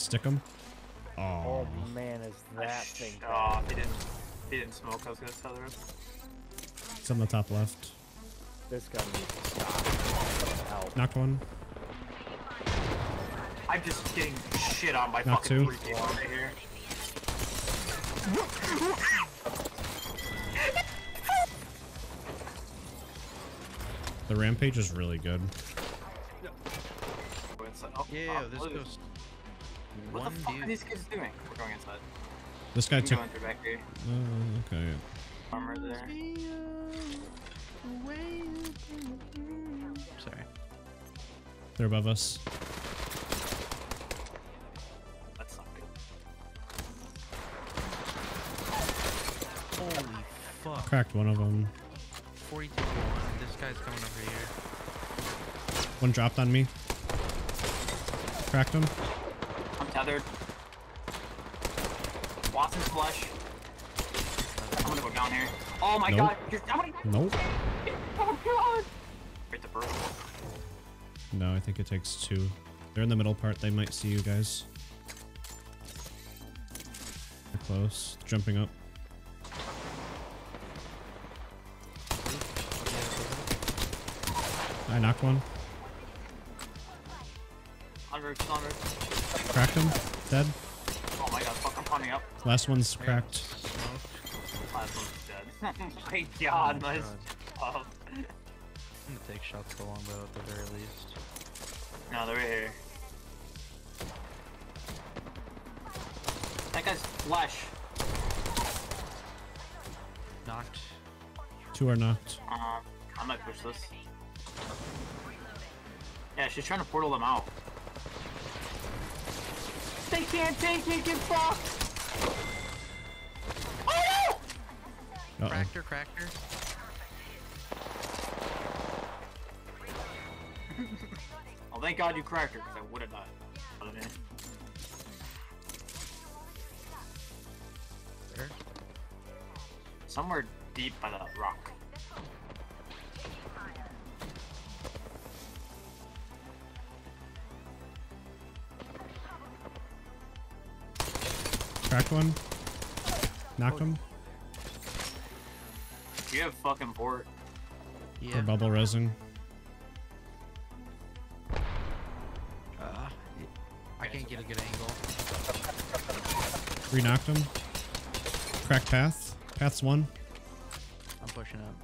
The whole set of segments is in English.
Stick him. Oh Oh. man, is that thing Oh, he didn't. He didn't smoke. I was gonna tell him. rest. It's on the top left. This guy needs to stop. Help. Knocked one. I'm just getting shit on by Not fucking two. three people right here. The rampage is really good. Go inside. Oh, Yeah, oh, this goes. What One the fuck are these kids doing? We're going inside. This guy I'm took. going through back here. Uh, okay. Armor there. Sorry. They're above us. That's not good. Holy fuck. Cracked one of them. 42 to 1. This guy's coming over here. One dropped on me. Cracked him. Tethered. Wattson's flush. I'm gonna go down here. Oh my Nope. god! You're, how many? Nope. Oh god! Right the first one. No, I think it takes two. They're in the middle part. They might see you guys. They're close. Jumping up. I knocked one. On roof, on roof. Cracked him. Dead. Oh my god, fuck, I'm climbing up. Last one's cracked. Smoke. Last one's dead. oh my god, Oh my nice. God. Oh. I'm gonna take shots to the longbow at the very least. No, they're right here. That guy's flesh. Knocked. Two are knocked. Uh, I might push this. Yeah, she's trying to portal them out. They can't take it, get fucked! Oh Uh oh. Cracked her, cracked her. Oh, thank god you cracked her, because I would have died. Other than- There. Somewhere deep by the rock. Cracked one. Knocked him. You have fucking port. Yeah. Or bubble resin. Uh, I can't get a good angle. Three knocked him. Cracked path. Path's one. I'm pushing up.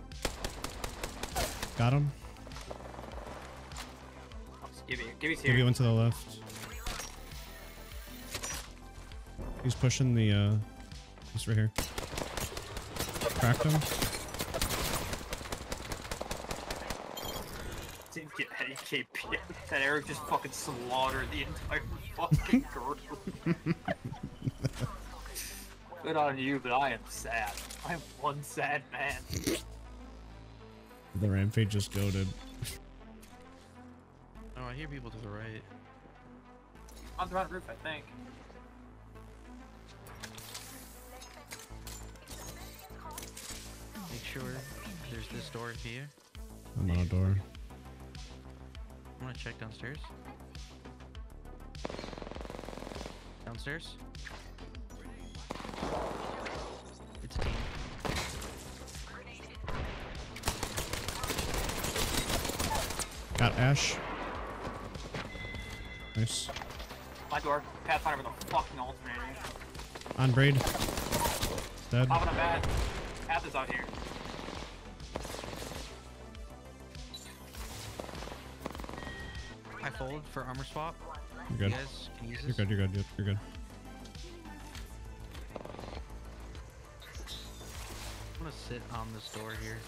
Got him. Give me, give me Give here. you one to the left. He's pushing the, uh, he's right here. Cracked him. Didn't get any KP. That Eric just fucking slaughtered the entire fucking group. Good on you, but I am sad. I am one sad man. The rampage just goaded. Oh, I hear people to the right. On the front roof, I think. Make sure there's this door here. I'm on a door. I'm gonna check downstairs. Downstairs. It's a team. Got Ash. Nice. My door. Pathfinder with a fucking alternator. On braid. Dead. Popping a bat. Path is out here. I fold for armor swap. You're You good. guys can use You're good, you're good, you're- you're good. I'm gonna sit on this door here.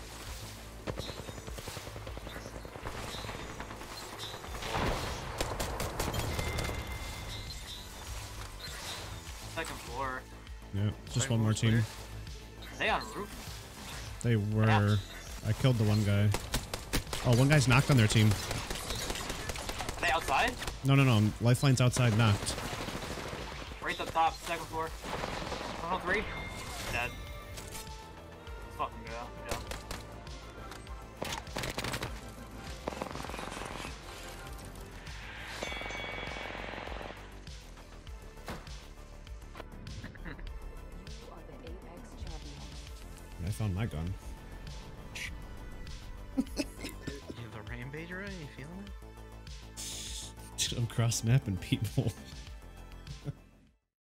Second floor. Yeah, just Right, one more one's team. clear. They on roof? They were. I killed the one guy. Oh, one guy's knocked on their team. Are they outside? No, no, no. Lifeline's outside, knocked. Right up top, second floor. 103. Dead. Let's fucking go. Yeah. Found my gun. You have the rampage already? You feeling it? Dude, I'm cross mapping people.